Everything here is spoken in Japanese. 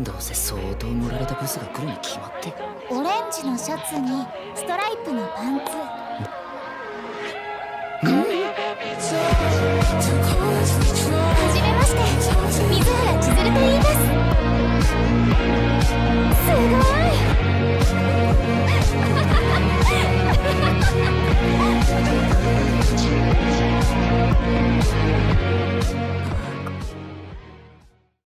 どうせ相当盛られたボスが来るに決まって。オレンジのシャツにストライプのパンツ。はじめまして。水原千鶴といいます。すごい。Thank.